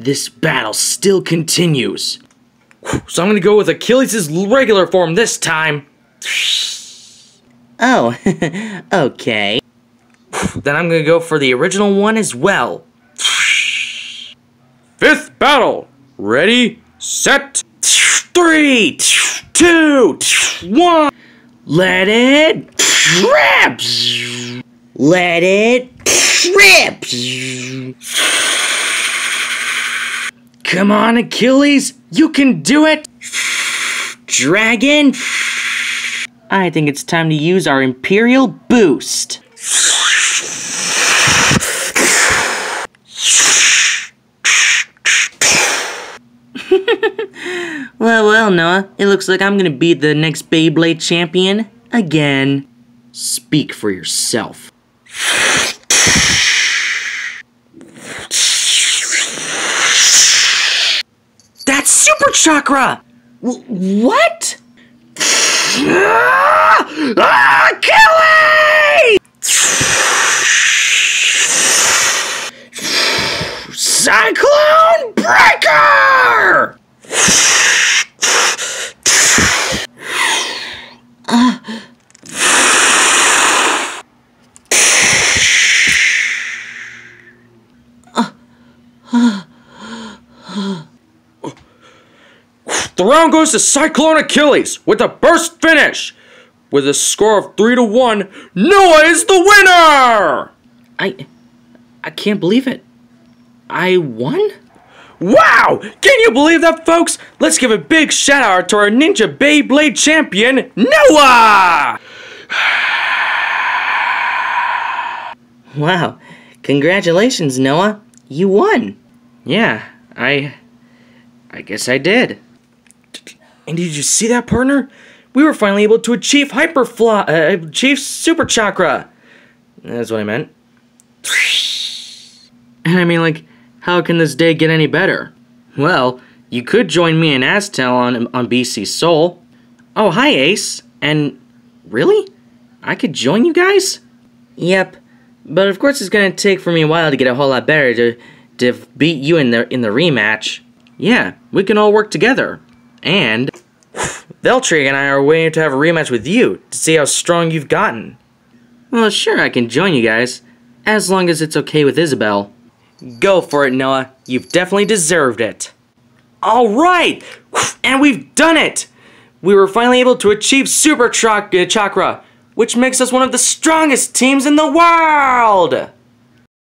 this battle still continues. So I'm gonna go with Achilles' regular form this time. Oh, okay. Then I'm gonna go for the original one as well. Fifth battle. Ready, set, three, two, one. Let it rip! Let it rip! Come on, Achilles, you can do it. Dragon! I think it's time to use our Imperial Boost. well, well, Noah, it looks like I'm gonna be the next Beyblade champion again. Speak for yourself. That's Super Chakra! W- what? Ah, Achilles! Cyclone Breaker! The round goes to Cyclone Achilles with a burst finish. With a score of 3 to 1, Noah is the winner! I. I can't believe it. I won? Wow! Can you believe that, folks? Let's give a big shout out to our Ninja Beyblade champion, Noah! Wow. Congratulations, Noah. You won. Yeah, I. I guess I did. And did you see that, partner? We were finally able to achieve Hyperfly. Uh, achieve Super Chakra. That's what I meant. And I mean, like, how can this day get any better? Well, you could join me and Astel on, on BC Sol. Oh, hi, Ace. And really? I could join you guys? Yep. But of course, it's gonna take for me a while to get a whole lot better to to beat you in the in the rematch. Yeah, we can all work together. And Valtryek and I are waiting to have a rematch with you to see how strong you've gotten. Well, sure, I can join you guys, as long as it's okay with Isabelle. Go for it, Noah. You've definitely deserved it. All right, and we've done it. We were finally able to achieve Super uh, Chakra, which makes us one of the strongest teams in the world.